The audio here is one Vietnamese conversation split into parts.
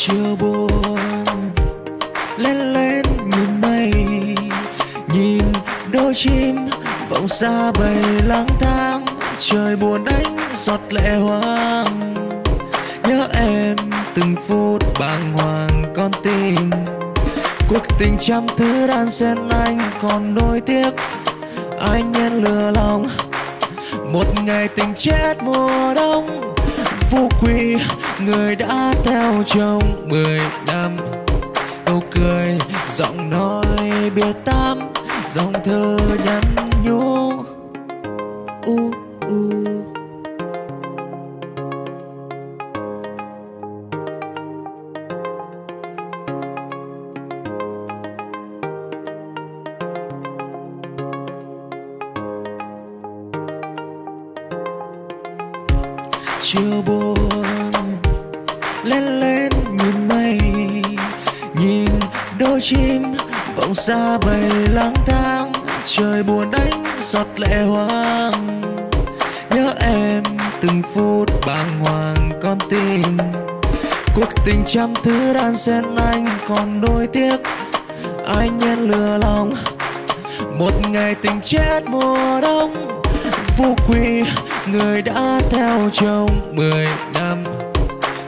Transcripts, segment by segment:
chưa buồn lên lên nhìn mây, nhìn đôi chim vọng xa bay lang thang, trời buồn đánh giọt lệ hoang. Nhớ em từng phút bàng hoàng con tim, cuộc tình trăm thứ đan xen anh còn nối tiếc. Anh nhân lừa lòng, một ngày tình chết mùa đông phú quý người đã theo trong mười năm. Câu cười giọng nói biệt tam, dòng thơ nhắn nhủ. Chiều buồn lên lên nhìn mây, nhìn đôi chim vọng xa bay lang thang, trời buồn đánh giọt lệ hoang. Nhớ em từng phút bàng hoàng con tim, cuộc tình trăm thứ đan xen anh còn nối tiếc. Anh nhân lừa lòng, một ngày tình chết mùa đông phú quý, người đã theo trong mười năm.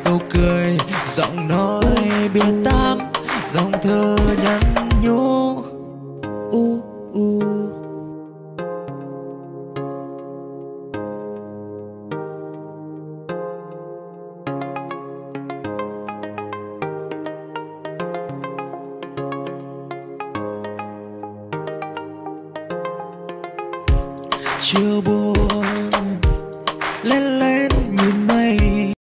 Nụ cười, giọng nói biệt tam dòng thơ nhắn chiều buồn lên